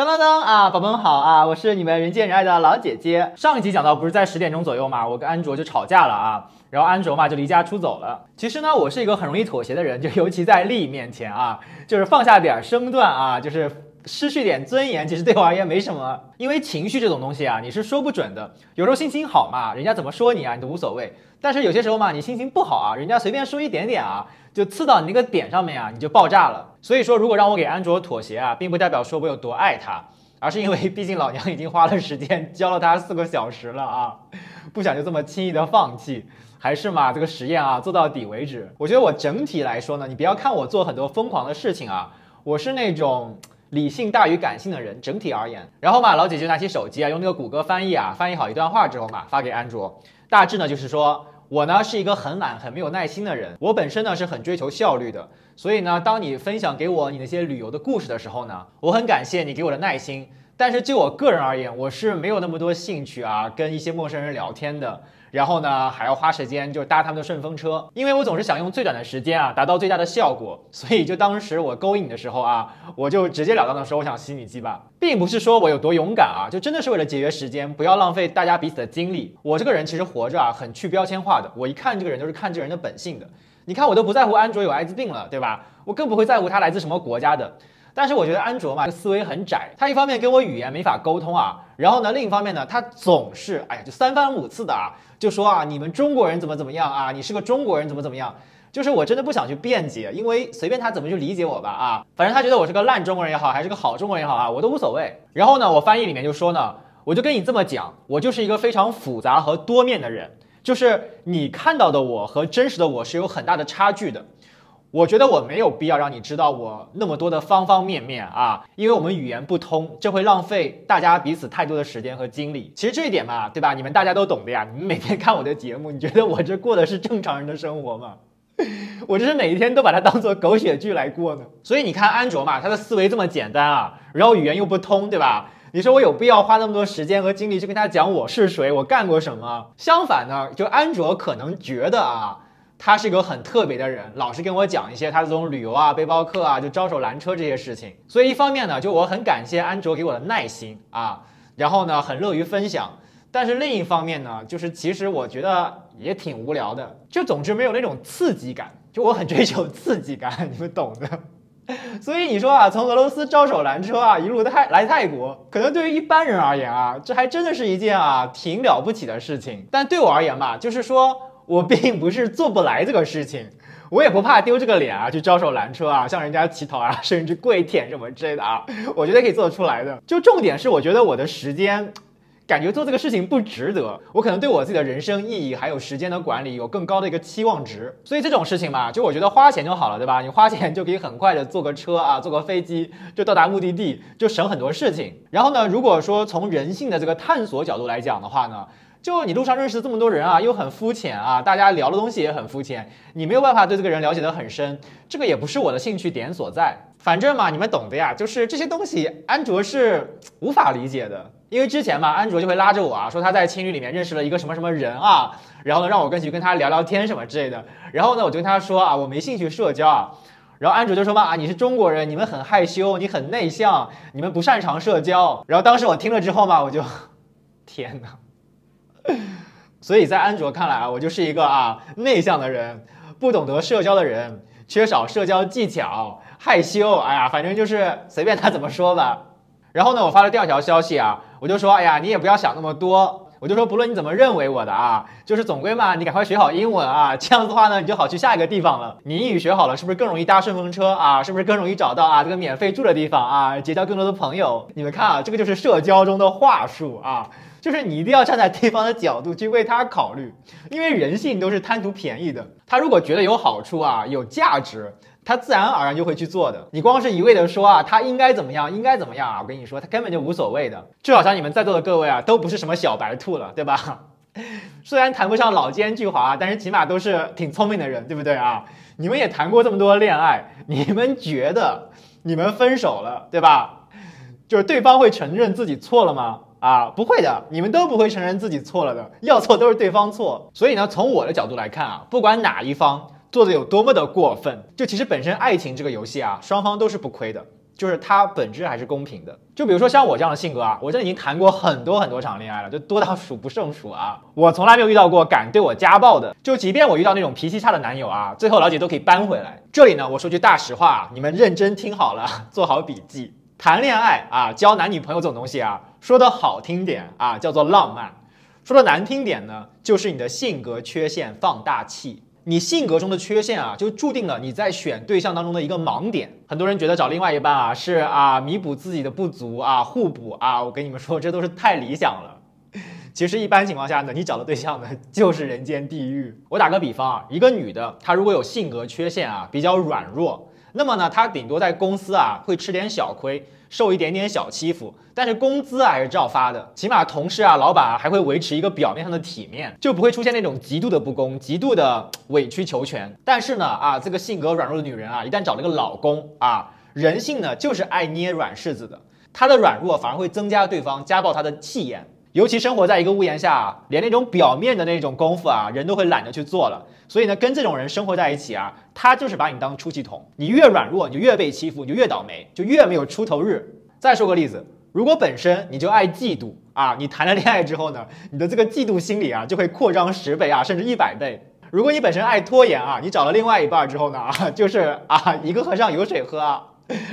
当当当啊，宝宝们好啊，我是你们人见人爱的老姐姐。上一集讲到，不是在十点钟左右嘛，我跟安卓就吵架了啊，然后安卓嘛就离家出走了。其实呢，我是一个很容易妥协的人，就尤其在利益面前啊，就是放下点身段啊，就是失去点尊严，其实对我而言没什么。因为情绪这种东西啊，你是说不准的。有时候心情好嘛，人家怎么说你啊，你都无所谓。但是有些时候嘛，你心情不好啊，人家随便说一点点啊，就刺到你那个点上面啊，你就爆炸了。所以说，如果让我给安卓妥协啊，并不代表说我有多爱他，而是因为毕竟老娘已经花了时间教了他四个小时了啊，不想就这么轻易的放弃，还是嘛这个实验啊做到底为止。我觉得我整体来说呢，你不要看我做很多疯狂的事情啊，我是那种理性大于感性的人，整体而言。然后嘛，老姐就拿起手机啊，用那个谷歌翻译啊，翻译好一段话之后嘛，发给安卓，大致呢就是说。我呢是一个很懒、很没有耐心的人。我本身呢是很追求效率的，所以呢，当你分享给我你那些旅游的故事的时候呢，我很感谢你给我的耐心。但是就我个人而言，我是没有那么多兴趣啊，跟一些陌生人聊天的。然后呢，还要花时间就搭他们的顺风车，因为我总是想用最短的时间啊，达到最大的效果。所以就当时我勾引你的时候啊，我就直截了当的说，我想吸你鸡巴，并不是说我有多勇敢啊，就真的是为了节约时间，不要浪费大家彼此的精力。我这个人其实活着啊，很去标签化的，我一看这个人都是看这个人的本性的。你看我都不在乎安卓有艾滋病了，对吧？我更不会在乎他来自什么国家的。但是我觉得安卓嘛，思维很窄，他一方面跟我语言没法沟通啊，然后呢，另一方面呢，他总是哎呀，就三番五次的啊，就说啊，你们中国人怎么怎么样啊，你是个中国人怎么怎么样，就是我真的不想去辩解，因为随便他怎么去理解我吧啊，反正他觉得我是个烂中国人也好，还是个好中国人也好啊，我都无所谓。然后呢，我翻译里面就说呢，我就跟你这么讲，我就是一个非常复杂和多面的人，就是你看到的我和真实的我是有很大的差距的。我觉得我没有必要让你知道我那么多的方方面面啊，因为我们语言不通，这会浪费大家彼此太多的时间和精力。其实这一点嘛，对吧？你们大家都懂的呀。你们每天看我的节目，你觉得我这过的是正常人的生活吗？我这是每一天都把它当做狗血剧来过呢。所以你看安卓嘛，他的思维这么简单啊，然后语言又不通，对吧？你说我有必要花那么多时间和精力去跟他讲我是谁，我干过什么？相反呢，就安卓可能觉得啊。他是一个很特别的人，老是跟我讲一些他这种旅游啊、背包客啊，就招手拦车这些事情。所以一方面呢，就我很感谢安卓给我的耐心啊，然后呢，很乐于分享。但是另一方面呢，就是其实我觉得也挺无聊的，就总之没有那种刺激感。就我很追求刺激感，你们懂的。所以你说啊，从俄罗斯招手拦车啊，一路泰来泰国，可能对于一般人而言啊，这还真的是一件啊挺了不起的事情。但对我而言吧，就是说。我并不是做不来这个事情，我也不怕丢这个脸啊，去招手拦车啊，向人家乞讨啊，甚至跪舔什么之类的啊，我觉得可以做得出来的。就重点是，我觉得我的时间，感觉做这个事情不值得。我可能对我自己的人生意义还有时间的管理有更高的一个期望值。所以这种事情嘛，就我觉得花钱就好了，对吧？你花钱就可以很快的坐个车啊，坐个飞机就到达目的地，就省很多事情。然后呢，如果说从人性的这个探索角度来讲的话呢？就你路上认识这么多人啊，又很肤浅啊，大家聊的东西也很肤浅，你没有办法对这个人了解得很深，这个也不是我的兴趣点所在。反正嘛，你们懂的呀，就是这些东西，安卓是无法理解的。因为之前嘛，安卓就会拉着我啊，说他在青旅里面认识了一个什么什么人啊，然后呢，让我跟去跟他聊聊天什么之类的。然后呢，我就跟他说啊，我没兴趣社交啊。然后安卓就说嘛，啊，你是中国人，你们很害羞，你很内向，你们不擅长社交。然后当时我听了之后嘛，我就，天哪！所以在安卓看来啊，我就是一个啊内向的人，不懂得社交的人，缺少社交技巧，害羞。哎呀，反正就是随便他怎么说吧。然后呢，我发了第二条消息啊，我就说，哎呀，你也不要想那么多。我就说，不论你怎么认为我的啊，就是总归嘛，你赶快学好英文啊，这样子的话呢，你就好去下一个地方了。你英语学好了，是不是更容易搭顺风车啊？是不是更容易找到啊这个免费住的地方啊？结交更多的朋友？你们看啊，这个就是社交中的话术啊。就是你一定要站在对方的角度去为他考虑，因为人性都是贪图便宜的。他如果觉得有好处啊，有价值，他自然而然就会去做的。你光是一味的说啊，他应该怎么样，应该怎么样啊，我跟你说，他根本就无所谓的。就好像你们在座的各位啊，都不是什么小白兔了，对吧？虽然谈不上老奸巨猾，但是起码都是挺聪明的人，对不对啊？你们也谈过这么多恋爱，你们觉得你们分手了，对吧？就是对方会承认自己错了吗？啊，不会的，你们都不会承认自己错了的，要错都是对方错。所以呢，从我的角度来看啊，不管哪一方做的有多么的过分，就其实本身爱情这个游戏啊，双方都是不亏的。就是它本质还是公平的。就比如说像我这样的性格啊，我这已经谈过很多很多场恋爱了，就多到数不胜数啊。我从来没有遇到过敢对我家暴的，就即便我遇到那种脾气差的男友啊，最后老姐都可以扳回来。这里呢，我说句大实话，你们认真听好了，做好笔记。谈恋爱啊，交男女朋友这种东西啊，说的好听点啊，叫做浪漫；说的难听点呢，就是你的性格缺陷放大器。你性格中的缺陷啊，就注定了你在选对象当中的一个盲点。很多人觉得找另外一半啊，是啊弥补自己的不足啊，互补啊。我跟你们说，这都是太理想了。其实一般情况下呢，你找的对象呢，就是人间地狱。我打个比方啊，一个女的，她如果有性格缺陷啊，比较软弱。那么呢，他顶多在公司啊会吃点小亏，受一点点小欺负，但是工资啊还是照发的，起码同事啊、老板啊还会维持一个表面上的体面，就不会出现那种极度的不公、极度的委曲求全。但是呢，啊，这个性格软弱的女人啊，一旦找了个老公啊，人性呢就是爱捏软柿子的，她的软弱反而会增加对方家暴她的气焰。尤其生活在一个屋檐下，连那种表面的那种功夫啊，人都会懒得去做了。所以呢，跟这种人生活在一起啊，他就是把你当出气筒。你越软弱，你就越被欺负，你就越倒霉，就越没有出头日。再说个例子，如果本身你就爱嫉妒啊，你谈了恋爱之后呢，你的这个嫉妒心理啊，就会扩张十倍啊，甚至一百倍。如果你本身爱拖延啊，你找了另外一半之后呢，就是啊，一个和尚有水喝啊。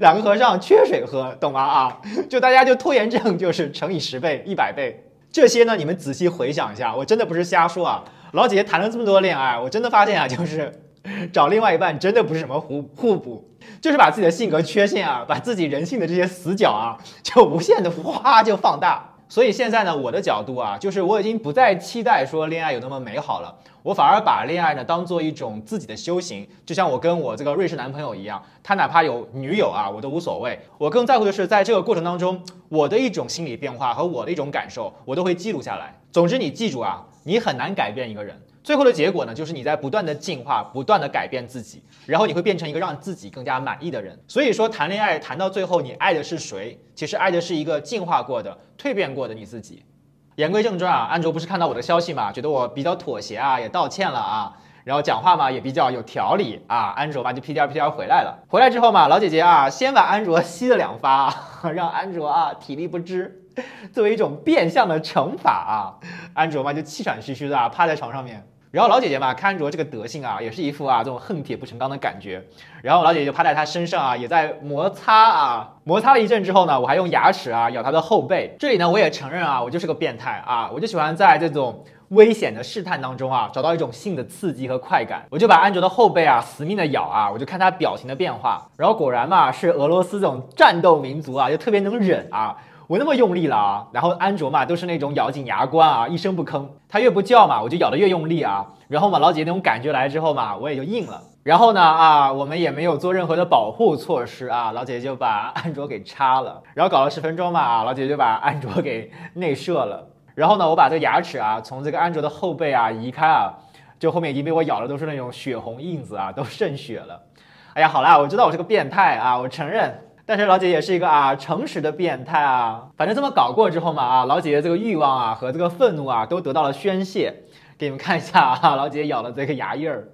两个和尚缺水喝，懂吗？啊，就大家就拖延症就是乘以十倍、一百倍。这些呢，你们仔细回想一下，我真的不是瞎说啊。老姐姐谈了这么多恋爱，我真的发现啊，就是 找另外一半真的不是什么互互补，就是把自己的性格缺陷啊，把自己人性的这些死角啊，就无限的 哗就放大。所以现在呢，我的角度啊，就是我已经不再期待说恋爱有那么美好了，我反而把恋爱呢当做一种自己的修行。就像我跟我这个瑞士男朋友一样，他哪怕有女友啊，我都无所谓。我更在乎的是在这个过程当中，我的一种心理变化和我的一种感受，我都会记录下来。总之，你记住啊，你很难改变一个人。最后的结果呢，就是你在不断的进化，不断的改变自己，然后你会变成一个让自己更加满意的人。所以说，谈恋爱谈到最后，你爱的是谁？其实爱的是一个进化过的、蜕变过的你自己。言归正传啊，安卓不是看到我的消息嘛，觉得我比较妥协啊，也道歉了啊，然后讲话嘛也比较有条理啊，安卓嘛就屁颠屁颠回来了。回来之后嘛，老姐姐啊，先把安卓吸了两发，让安卓啊体力不支，作为一种变相的惩罚啊，安卓嘛就气喘吁吁的啊趴在床上面。然后老姐姐嘛，看着这个德性啊，也是一副啊这种恨铁不成钢的感觉。然后老姐姐就趴在他身上啊，也在摩擦啊，摩擦了一阵之后呢，我还用牙齿啊咬他的后背。这里呢，我也承认啊，我就是个变态啊，我就喜欢在这种危险的试探当中啊，找到一种性的刺激和快感。我就把安卓的后背啊死命的咬啊，我就看他表情的变化。然后果然嘛，是俄罗斯这种战斗民族啊，就特别能忍啊。我那么用力了啊，然后安卓嘛都是那种咬紧牙关啊，一声不吭。它越不叫嘛，我就咬得越用力啊。然后嘛，老姐那种感觉来之后嘛，我也就硬了。然后呢啊，我们也没有做任何的保护措施啊，老姐就把 安卓给插了。然后搞了十分钟嘛啊，老姐姐就把安卓给 内射了。然后呢，我把这个牙齿啊从这个安卓的后背啊移开啊，就后面已经被我咬的都是那种血红印子啊，都渗血了。哎呀，好啦，我知道我是个变态啊，我承认。但是老姐也是一个啊诚实的变态啊，反正这么搞过之后嘛啊，老姐姐这个欲望啊和这个愤怒啊都得到了宣泄，给你们看一下啊，老姐姐咬了这个牙印儿。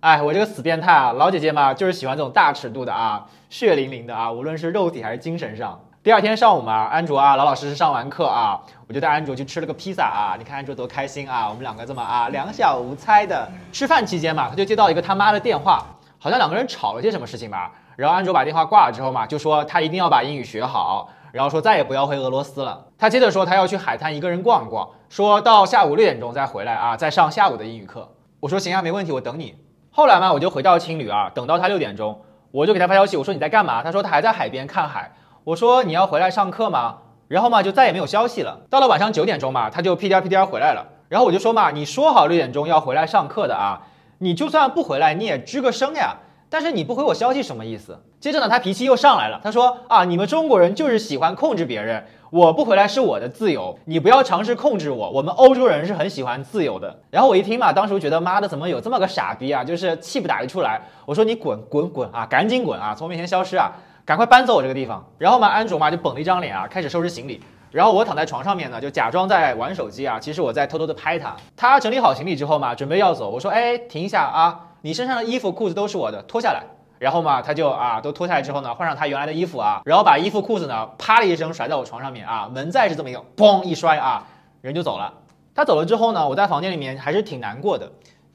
哎，我这个死变态啊，老姐姐嘛就是喜欢这种大尺度的啊，血淋淋的啊，无论是肉体还是精神上。第二天上午嘛，安卓啊老老实实上完课啊，我就带安卓去吃了个披萨啊。你看安卓多开心啊！我们两个这么啊两小无猜的吃饭期间嘛，他就接到一个他妈的电话，好像两个人吵了些什么事情吧。然后安卓把电话挂了之后嘛，就说他一定要把英语学好，然后说再也不要回俄罗斯了。他接着说他要去海滩一个人逛逛，说到下午六点钟再回来啊，再上下午的英语课。我说行啊，没问题，我等你。后来嘛，我就回到青旅啊，等到他六点钟，我就给他发消息，我说你在干嘛？他说他还在海边看海。我说你要回来上课吗？然后嘛就再也没有消息了。到了晚上九点钟嘛，他就屁颠儿屁颠儿回来了。然后我就说嘛，你说好六点钟要回来上课的啊，你就算不回来你也吱个声呀。但是你不回我消息什么意思？接着呢，他脾气又上来了。他说啊，你们中国人就是喜欢控制别人，我不回来是我的自由，你不要尝试控制我。我们欧洲人是很喜欢自由的。然后我一听嘛，当时觉得妈的怎么有这么个傻逼啊，就是气不打一处来。我说你滚滚滚啊，赶紧滚啊，从我面前消失啊！赶快搬走我这个地方，然后嘛，安卓嘛就绷了一张脸啊，开始收拾行李。然后我躺在床上面呢，就假装在玩手机啊，其实我在偷偷的拍他。他整理好行李之后嘛，准备要走，我说，哎，停一下啊，你身上的衣服裤子都是我的，脱下来。然后嘛，他就啊，都脱下来之后呢，换上他原来的衣服啊，然后把衣服裤子呢，啪的一声甩在我床上面啊，门再是这么一个嘣一摔啊，人就走了。他走了之后呢，我在房间里面还是挺难过的，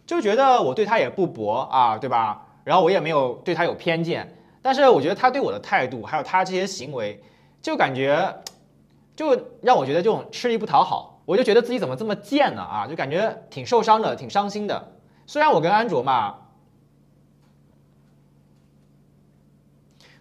就觉得我对他也不薄啊，对吧？然后我也没有对他有偏见，但是我觉得他对我的态度，还有他这些行为，就感觉，就让我觉得这种吃力不讨好，我就觉得自己怎么这么贱呢啊？就感觉挺受伤的，挺伤心的。虽然我跟安卓嘛，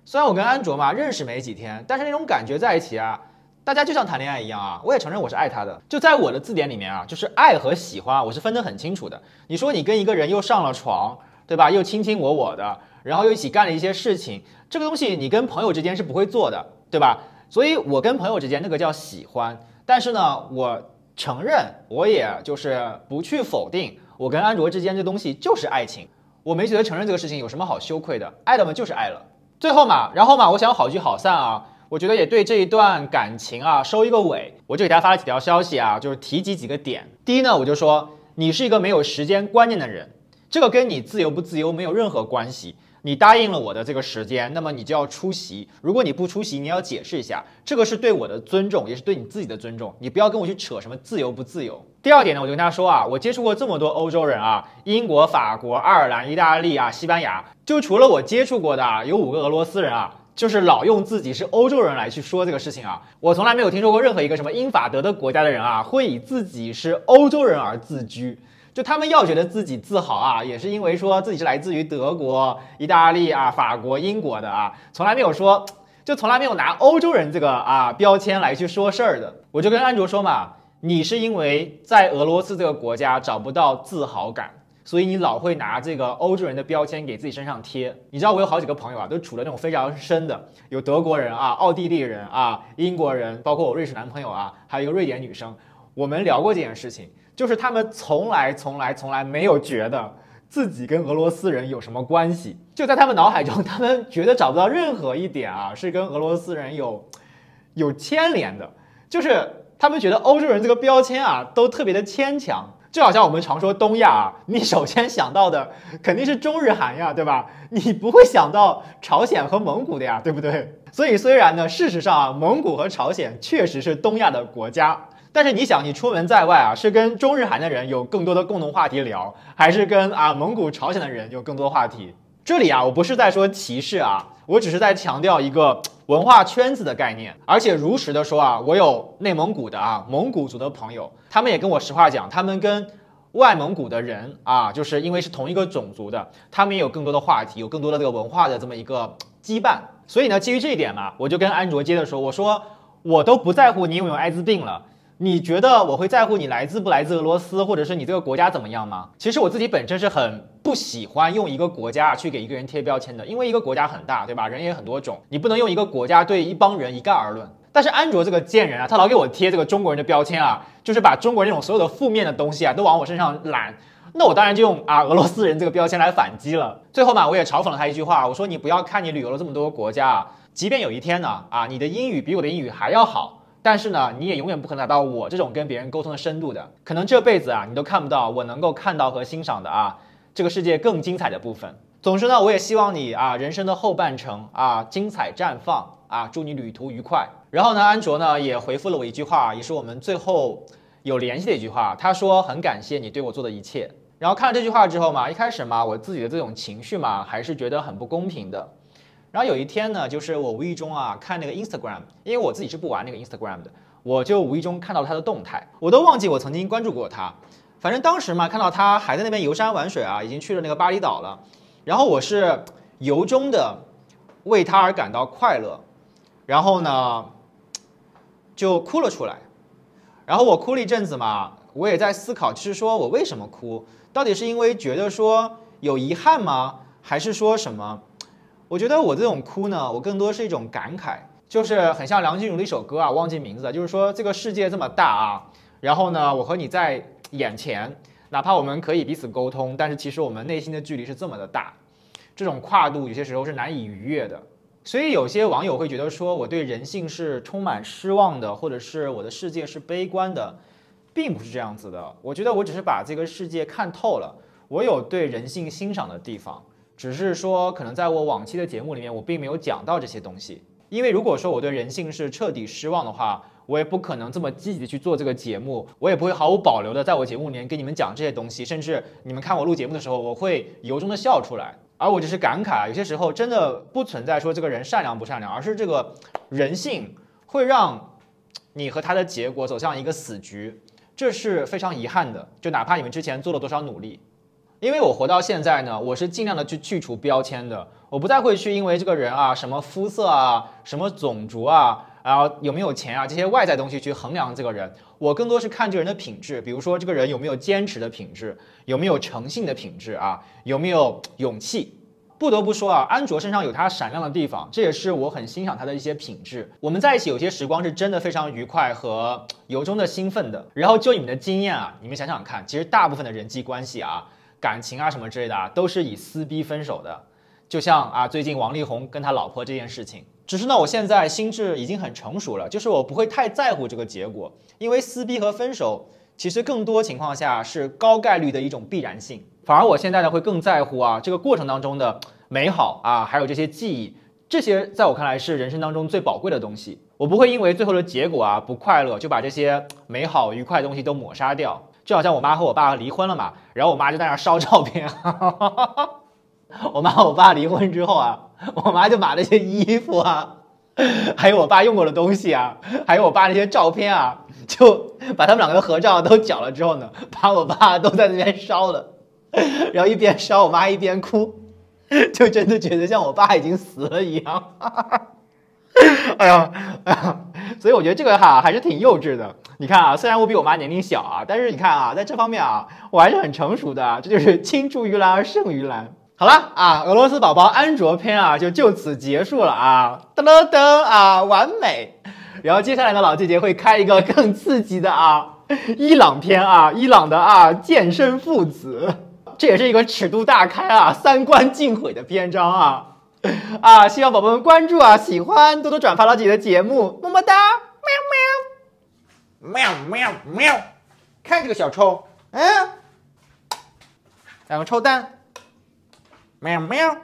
虽然我跟安卓嘛认识没几天，但是那种感觉在一起啊。大家就像谈恋爱一样啊，我也承认我是爱他的。就在我的字典里面啊，就是爱和喜欢，我是分得很清楚的。你说你跟一个人又上了床，对吧？又卿卿我我的，然后又一起干了一些事情，这个东西你跟朋友之间是不会做的，对吧？所以我跟朋友之间那个叫喜欢。但是呢，我承认，我也就是不去否定，我跟安卓之间这东西就是爱情。我没觉得承认这个事情有什么好羞愧的，爱了嘛就是爱了。最后嘛，然后嘛，我想好聚好散啊。我觉得也对这一段感情啊收一个尾，我就给他发了几条消息啊，就是提及几个点。第一呢，我就说你是一个没有时间观念的人，这个跟你自由不自由没有任何关系。你答应了我的这个时间，那么你就要出席。如果你不出席，你要解释一下，这个是对我的尊重，也是对你自己的尊重。你不要跟我去扯什么自由不自由。第二点呢，我就跟他说啊，我接触过这么多欧洲人啊，英国、法国、爱尔兰、意大利啊、西班牙，就除了我接触过的啊有五个俄罗斯人啊。就是老用自己是欧洲人来去说这个事情啊，我从来没有听说过任何一个什么英法德的国家的人啊，会以自己是欧洲人而自居。就他们要觉得自己自豪啊，也是因为说自己是来自于德国、意大利啊、法国、英国的啊，从来没有说，就从来没有拿欧洲人这个啊标签来去说事儿的。我就跟安卓说嘛，你是因为在俄罗斯这个国家找不到自豪感。所以你老会拿这个欧洲人的标签给自己身上贴。你知道我有好几个朋友啊，都处的那种非常深的，有德国人啊、奥地利人啊、英国人，包括我瑞士男朋友啊，还有一个瑞典女生。我们聊过这件事情，就是他们从来、从来、从来没有觉得自己跟俄罗斯人有什么关系。就在他们脑海中，他们觉得找不到任何一点啊是跟俄罗斯人有有牵连的，就是他们觉得欧洲人这个标签啊都特别的牵强。就好像我们常说东亚啊，你首先想到的肯定是中日韩呀，对吧？你不会想到朝鲜和蒙古的呀，对不对？所以虽然呢，事实上啊，蒙古和朝鲜确实是东亚的国家，但是你想，你出门在外啊，是跟中日韩的人有更多的共同话题聊，还是跟啊蒙古朝鲜的人有更多话题？这里啊，我不是在说歧视啊，我只是在强调一个。文化圈子的概念，而且如实的说啊，我有内蒙古的啊蒙古族的朋友，他们也跟我实话讲，他们跟外蒙古的人啊，就是因为是同一个种族的，他们也有更多的话题，有更多的这个文化的这么一个羁绊。所以呢，基于这一点嘛，我就跟安卓接着说，我说我都不在乎你有没有艾滋病了。你觉得我会在乎你来自不来自俄罗斯，或者是你这个国家怎么样吗？其实我自己本身是很不喜欢用一个国家去给一个人贴标签的，因为一个国家很大，对吧？人也很多种，你不能用一个国家对一帮人一概而论。但是安卓这个贱人啊，他老给我贴这个中国人的标签啊，就是把中国人那种所有的负面的东西啊，都往我身上揽。那我当然就用啊俄罗斯人这个标签来反击了。最后嘛，我也嘲讽了他一句话，我说你不要看你旅游了这么多国家啊，即便有一天呢，啊你的英语比我的英语还要好。但是呢，你也永远不可能达到我这种跟别人沟通的深度的，可能这辈子啊，你都看不到我能够看到和欣赏的啊，这个世界更精彩的部分。总之呢，我也希望你啊，人生的后半程啊，精彩绽放啊，祝你旅途愉快。然后呢，安卓呢也回复了我一句话，也是我们最后有联系的一句话，他说很感谢你对我做的一切。然后看了这句话之后嘛，一开始嘛，我自己的这种情绪嘛，还是觉得很不公平的。然后有一天呢，就是我无意中啊看那个 Instagram，因为我自己是不玩那个 Instagram 的，我就无意中看到了他的动态，我都忘记我曾经关注过他。反正当时嘛，看到他还在那边游山玩水啊，已经去了那个巴厘岛了。然后我是由衷的为他而感到快乐，然后呢就哭了出来。然后我哭了一阵子嘛，我也在思考，就是说我为什么哭？到底是因为觉得说有遗憾吗？还是说什么？我觉得我这种哭呢，我更多是一种感慨，就是很像梁静茹的一首歌啊，忘记名字了。就是说这个世界这么大啊，然后呢，我和你在眼前，哪怕我们可以彼此沟通，但是其实我们内心的距离是这么的大，这种跨度有些时候是难以逾越的。所以有些网友会觉得说我对人性是充满失望的，或者是我的世界是悲观的，并不是这样子的。我觉得我只是把这个世界看透了，我有对人性欣赏的地方，只是说可能在我往期的节目里面我并没有讲到这些东西。因为如果说我对人性是彻底失望的话，我也不可能这么积极的去做这个节目，我也不会毫无保留的在我节目里面跟你们讲这些东西，甚至你们看我录节目的时候，我会由衷的笑出来。而我只是感慨，有些时候真的不存在说这个人善良不善良，而是这个人性会让你和他的结果走向一个死局，这是非常遗憾的。就哪怕你们之前做了多少努力，因为我活到现在呢，我是尽量的去去除标签的，我不再会去因为这个人啊，什么肤色啊，什么种族啊。然后有没有钱啊？这些外在东西去衡量这个人，我更多是看这个人的品质。比如说，这个人有没有坚持的品质，有没有诚信的品质啊？有没有勇气？不得不说啊，安卓身上有他闪亮的地方，这也是我很欣赏他的一些品质。我们在一起有些时光是真的非常愉快和由衷的兴奋的。然后就你们的经验啊，你们想想看，其实大部分的人际关系啊、感情啊什么之类的啊，都是以撕逼分手的。就像啊，最近王力宏跟他老婆这件事情。只是呢，我现在心智已经很成熟了，就是我不会太在乎这个结果，因为撕逼和分手其实更多情况下是高概率的一种必然性。反而我现在呢会更在乎啊这个过程当中的美好啊，还有这些记忆，这些在我看来是人生当中最宝贵的东西。我不会因为最后的结果啊不快乐，就把这些 美好愉快的东西都抹杀掉。就好像我妈和我爸离婚了嘛，然后我妈就在那烧照片。我妈和我爸离婚之后啊。我妈就把那些衣服啊，还有我爸用过的东西啊，还有我爸那些照片啊，就把他们两个的合照都缴了之后呢，把我爸都在那边烧了，然后一边烧，我妈一边哭，就真的觉得像我爸已经死了一样。哈哈 哎呀，哎呀，所以我觉得这个哈还是挺幼稚的。你看啊，虽然我比我妈年龄小啊，但是你看啊，在这方面啊，我还是很成熟的。这就是 青出于蓝而胜于蓝。好了啊，俄罗斯宝宝安卓篇啊，就就此结束了啊，噔噔噔啊，完美。然后接下来呢，老季姐会开一个更刺激的啊，伊朗篇啊，伊朗的啊健身父子，这也是一个尺度大开啊，三观尽毁的篇章啊 啊，希望宝宝们关注啊，喜欢多多转发老姐姐的节目，么么哒，喵喵喵喵。喵，看这个小臭，嗯，两个臭蛋。喵喵。